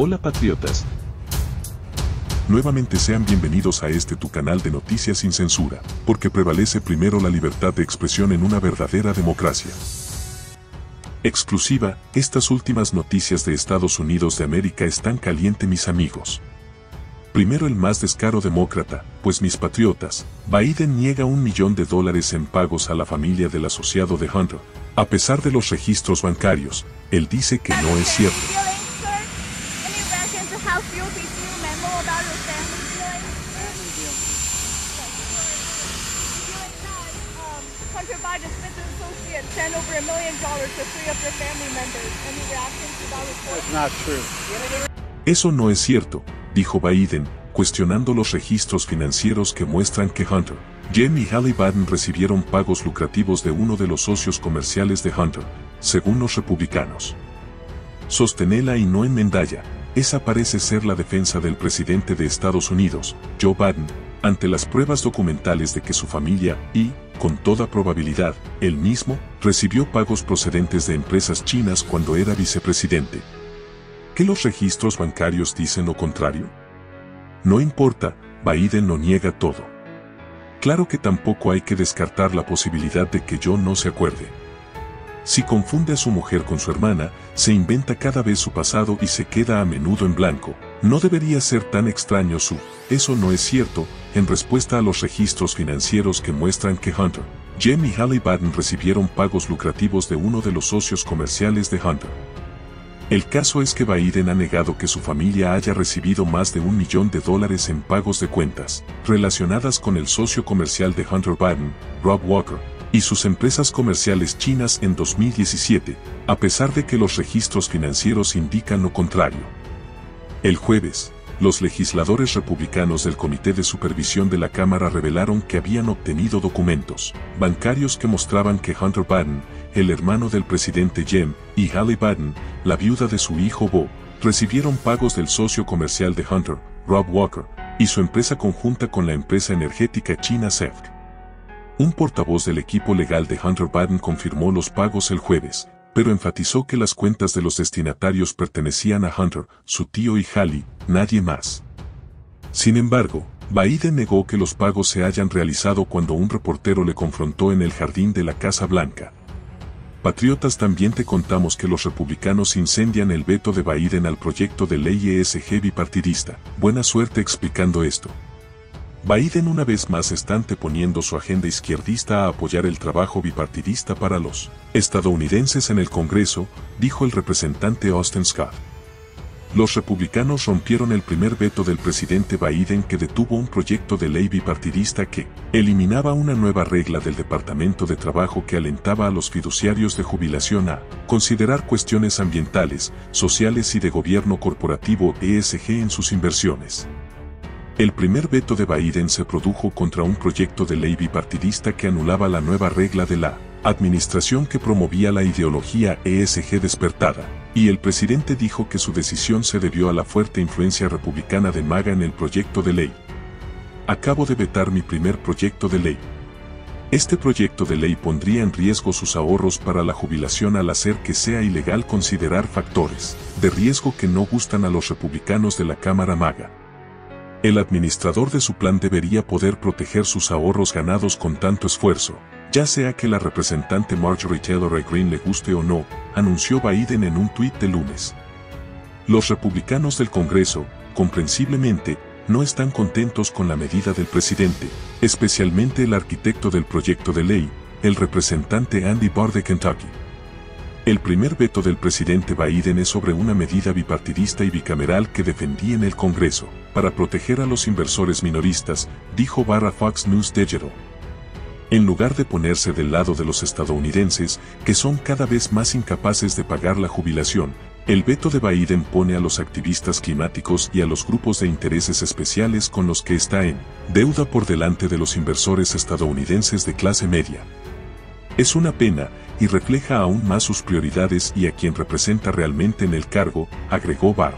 Hola patriotas. Nuevamente sean bienvenidos a este tu canal de noticias sin censura, porque prevalece primero la libertad de expresión en una verdadera democracia. Exclusiva, estas últimas noticias de Estados Unidos de América están caliente mis amigos. Primero el más descaro demócrata, pues mis patriotas, Biden niega un millón de dólares en pagos a la familia del asociado de Hunter. A pesar de los registros bancarios, él dice que no es cierto. Hunter Biden Smith Associates sent over a million dollars to free up their family members. Any reactions to that report? That's not true. Eso no es cierto, dijo Biden, cuestionando los registros financieros que muestran que Hunter, Jem y Hallie Biden recibieron pagos lucrativos de uno de los socios comerciales de Hunter, según los republicanos. Sostenela y no enmendalla, esa parece ser la defensa del presidente de Estados Unidos, Joe Biden, ante las pruebas documentales de que su familia y, con toda probabilidad, él mismo, recibió pagos procedentes de empresas chinas cuando era vicepresidente. ¿Qué los registros bancarios dicen lo contrario? No importa, Biden no niega todo. Claro que tampoco hay que descartar la posibilidad de que yo no se acuerde. Si confunde a su mujer con su hermana, se inventa cada vez su pasado y se queda a menudo en blanco. No debería ser tan extraño su, eso no es cierto, en respuesta a los registros financieros que muestran que Hunter, Jem y Hallie Biden recibieron pagos lucrativos de uno de los socios comerciales de Hunter. El caso es que Biden ha negado que su familia haya recibido más de un millón de dólares en pagos de cuentas, relacionadas con el socio comercial de Hunter Biden, Rob Walker, y sus empresas comerciales chinas en 2017, a pesar de que los registros financieros indican lo contrario. El jueves, los legisladores republicanos del Comité de Supervisión de la Cámara revelaron que habían obtenido documentos bancarios que mostraban que Hunter Biden, el hermano del presidente Jem, y Hallie Biden, la viuda de su hijo Bo, recibieron pagos del socio comercial de Hunter, Rob Walker, y su empresa conjunta con la empresa energética china CEFC. Un portavoz del equipo legal de Hunter Biden confirmó los pagos el jueves, pero enfatizó que las cuentas de los destinatarios pertenecían a Hunter, su tío y Hallie, nadie más. Sin embargo, Biden negó que los pagos se hayan realizado cuando un reportero le confrontó en el jardín de la Casa Blanca. Patriotas también te contamos que los republicanos incendian el veto de Biden al proyecto de ley ESG bipartidista. Buena suerte explicando esto. Biden una vez más está anteponiendo su agenda izquierdista a apoyar el trabajo bipartidista para los estadounidenses en el Congreso, dijo el representante Austin Scott. Los republicanos rompieron el primer veto del presidente Biden que detuvo un proyecto de ley bipartidista que eliminaba una nueva regla del Departamento de Trabajo que alentaba a los fiduciarios de jubilación a considerar cuestiones ambientales, sociales y de gobierno corporativo ESG en sus inversiones. El primer veto de Biden se produjo contra un proyecto de ley bipartidista que anulaba la nueva regla de la administración que promovía la ideología ESG despertada, y el presidente dijo que su decisión se debió a la fuerte influencia republicana de MAGA en el proyecto de ley. Acabo de vetar mi primer proyecto de ley. Este proyecto de ley pondría en riesgo sus ahorros para la jubilación al hacer que sea ilegal considerar factores de riesgo que no gustan a los republicanos de la Cámara MAGA. El administrador de su plan debería poder proteger sus ahorros ganados con tanto esfuerzo, ya sea que la representante Marjorie Taylor Greene le guste o no, anunció Biden en un tuit de lunes. Los republicanos del Congreso, comprensiblemente, no están contentos con la medida del presidente, especialmente el arquitecto del proyecto de ley, el representante Andy Barr de Kentucky. El primer veto del presidente Biden es sobre una medida bipartidista y bicameral que defendí en el Congreso, para proteger a los inversores minoristas, dijo Barra Fox News Digital. En lugar de ponerse del lado de los estadounidenses, que son cada vez más incapaces de pagar la jubilación, el veto de Biden pone a los activistas climáticos y a los grupos de intereses especiales con los que está en deuda por delante de los inversores estadounidenses de clase media. Es una pena, y refleja aún más sus prioridades y a quien representa realmente en el cargo, agregó Barr.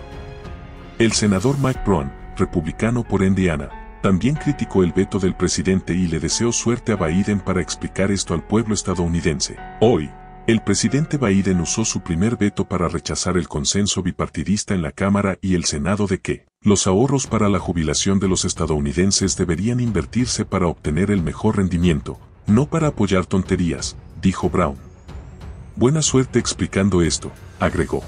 El senador Mike Brown, republicano por Indiana, también criticó el veto del presidente y le deseó suerte a Biden para explicar esto al pueblo estadounidense. Hoy, El presidente Biden usó su primer veto para rechazar el consenso bipartidista en la Cámara y el Senado de que los ahorros para la jubilación de los estadounidenses deberían invertirse para obtener el mejor rendimiento, no para apoyar tonterías, dijo Brown. Buena suerte explicando esto, agregó.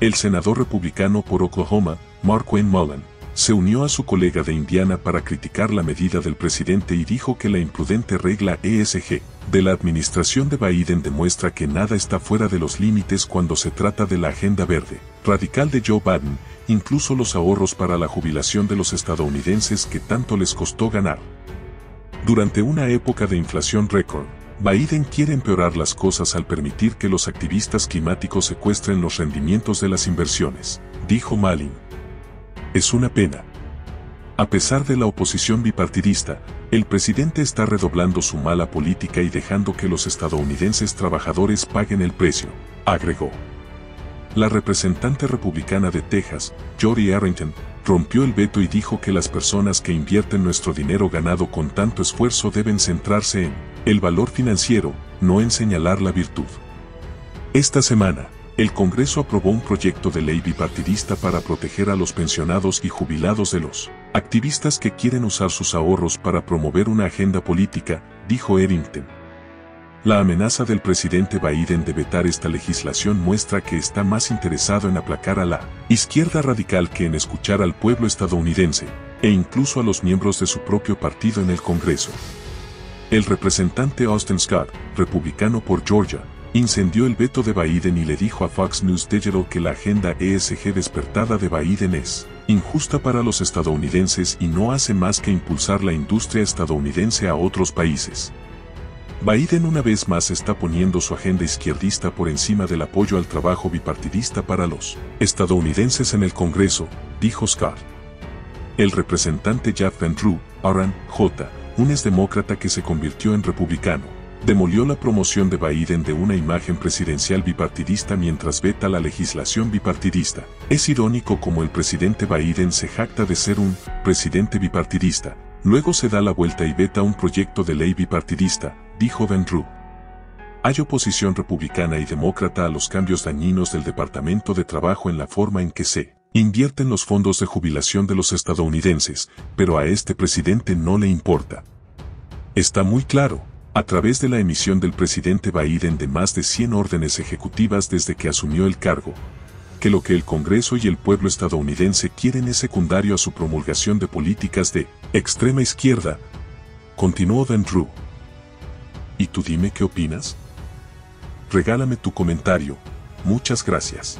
El senador republicano por Oklahoma, Mark Wayne Mullen, se unió a su colega de Indiana para criticar la medida del presidente y dijo que la imprudente regla ESG de la administración de Biden demuestra que nada está fuera de los límites cuando se trata de la agenda verde, radical de Joe Biden, incluso los ahorros para la jubilación de los estadounidenses que tanto les costó ganar. Durante una época de inflación récord, Biden quiere empeorar las cosas al permitir que los activistas climáticos secuestren los rendimientos de las inversiones, dijo Malin. Es una pena. A pesar de la oposición bipartidista, el presidente está redoblando su mala política y dejando que los estadounidenses trabajadores paguen el precio, agregó. La representante republicana de Texas, Jody Arrington, rompió el veto y dijo que las personas que invierten nuestro dinero ganado con tanto esfuerzo deben centrarse en el valor financiero, no en señalar la virtud. Esta semana, el Congreso aprobó un proyecto de ley bipartidista para proteger a los pensionados y jubilados de los activistas que quieren usar sus ahorros para promover una agenda política, dijo Eddington. La amenaza del presidente Biden de vetar esta legislación muestra que está más interesado en aplacar a la izquierda radical que en escuchar al pueblo estadounidense, e incluso a los miembros de su propio partido en el Congreso. El representante Austin Scott, republicano por Georgia, incendió el veto de Biden y le dijo a Fox News Digital que la agenda ESG despertada de Biden es injusta para los estadounidenses y no hace más que impulsar la industria estadounidense a otros países. Biden una vez más está poniendo su agenda izquierdista por encima del apoyo al trabajo bipartidista para los estadounidenses en el Congreso, dijo Scott. El representante Jeff Van Drew, Aran J., un demócrata que se convirtió en republicano, demolió la promoción de Biden de una imagen presidencial bipartidista mientras veta la legislación bipartidista. Es irónico como el presidente Biden se jacta de ser un presidente bipartidista, luego se da la vuelta y veta un proyecto de ley bipartidista, dijo Ben Drew. Hay oposición republicana y demócrata a los cambios dañinos del Departamento de Trabajo en la forma en que se invierten los fondos de jubilación de los estadounidenses, pero a este presidente no le importa. Está muy claro, a través de la emisión del presidente Biden de más de 100 órdenes ejecutivas desde que asumió el cargo, que lo que el Congreso y el pueblo estadounidense quieren es secundario a su promulgación de políticas de extrema izquierda, continuó Dan Drew. ¿Y tú dime qué opinas? Regálame tu comentario, muchas gracias.